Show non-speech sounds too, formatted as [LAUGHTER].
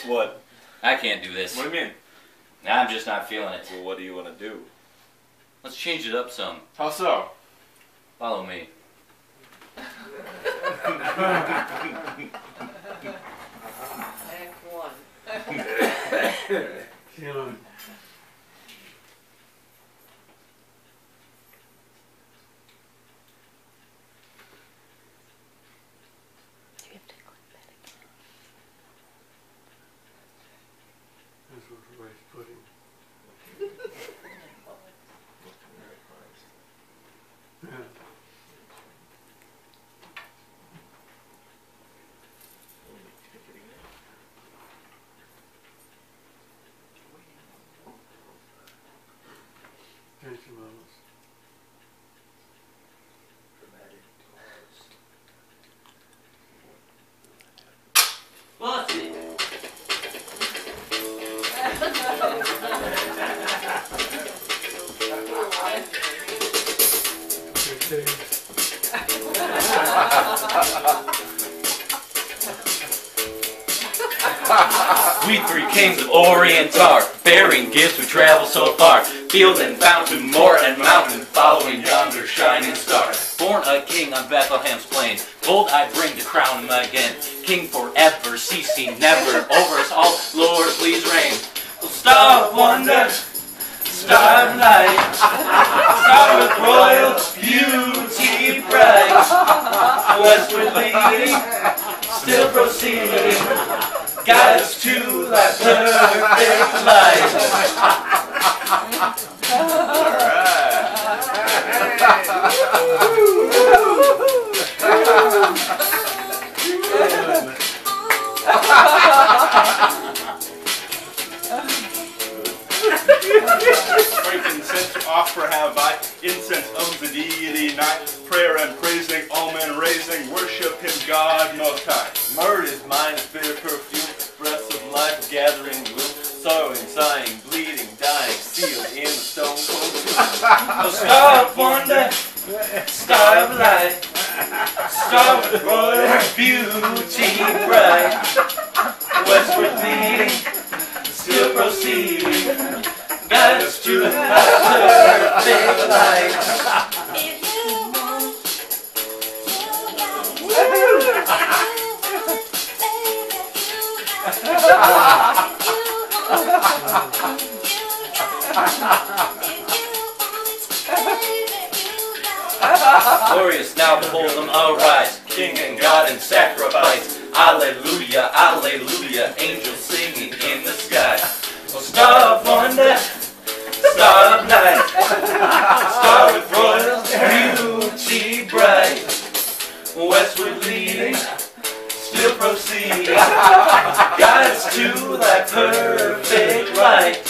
[LAUGHS] What? I can't do this. What do you mean? I'm just not feeling it. Well, what do you want to do? Let's change it up some. How so? Follow me. Act one. [LAUGHS] Feeling That's what the wife's putting. Yeah. Thank you, Mamas. [LAUGHS] Bossy. Good We three kings of Orient are, bearing gifts we travel so far. Field and fountain, moor and mountain, following yonder shining star. Born a king on Bethlehem's plain, bold I bring to crown him again. King forever, ceasing never, over us all, Lord please reign. Star of wonder, star of star with royal beauty bright. Westward leading, still proceeding, guide us to that perfect light. [LAUGHS] Frankincense to offer have I, incense of the deity night, [LAUGHS] prayer and praising, gathering sorrowing, sighing, bleeding, dying, sealed in the stone cold tomb. [LAUGHS] A star of wonder, star of light, star with royal beauty bright. Westward leading, still proceeding, guide us to that perfect light. Glorious, now behold them arise, King and God in sacrifice. Alleluia, alleluia, angels guides to that perfect light.